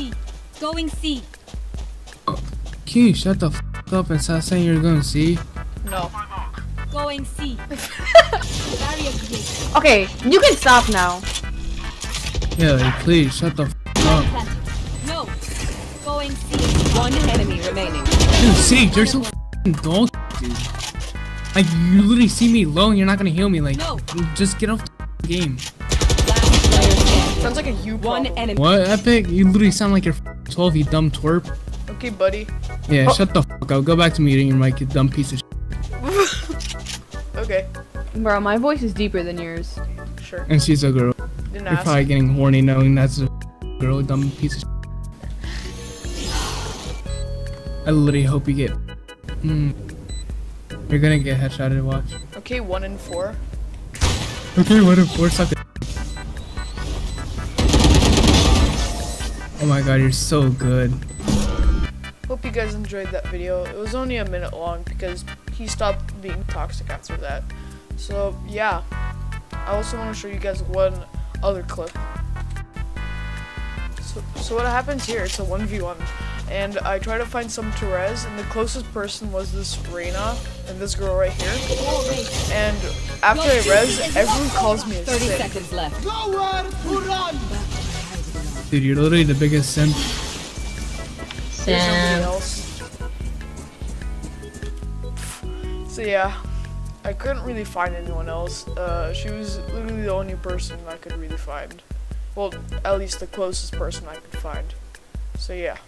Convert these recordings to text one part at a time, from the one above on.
C. Going C. Can you shut the f up and stop saying you're going to see? No. Going C. Barrier. Okay, you can stop now. Yeah, like, please shut the f up. No. Going C. One enemy remaining. Dude, Sage, you're so f***ing dull, dude. Like, you literally see me low and you're not gonna heal me. Like, No. just get off the game. Last player standing. Sounds like a you One problem. enemy. What, Epik? You literally sound like you're f***ing 12, you dumb twerp. Okay, buddy. Yeah, Oh. shut the fuck up. Go back to muting your mic, you dumb piece of shit. Okay, Bro, my voice is deeper than yours. sure. And she's a girl. Didn't You're ask. probably getting horny knowing that's a girl, dumb piece of shit. I literally hope you get. Mm. You're gonna get headshotted, watch. Okay, one in four. Okay, what if we're sucking? Oh my god, you're so good. Hope you guys enjoyed that video. It was only a minute long because he stopped being toxic after that. So yeah, I also want to show you guys one other clip. So, so what happens here? It's a 1v1, and I try to find some Therese, and the closest person was this Reyna and this girl right here. And after I res, everyone calls me a 30 sick. seconds left. Dude, you're literally the biggest simp. There's nobody else. So yeah, I couldn't really find anyone else. Uh, she was literally the only person I could really find. Well, at least the closest person I could find. So yeah.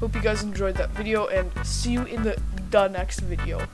Hope you guys enjoyed that video and see you in the, the next video.